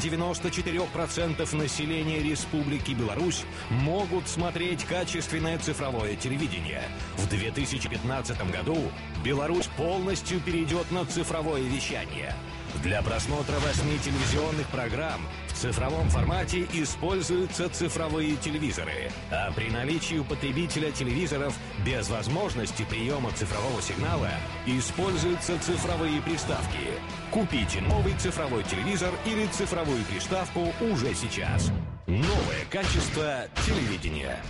94% населения Республики Беларусь могут смотреть качественное цифровое телевидение. В 2015 году Беларусь полностью перейдет на цифровое вещание. Для просмотра восьми телевизионных программ в цифровом формате используются цифровые телевизоры, а при наличии у потребителя телевизоров без возможности приема цифрового сигнала используются цифровые приставки. Купите новый цифровой телевизор или цифровую приставку уже сейчас. Новое качество телевидения.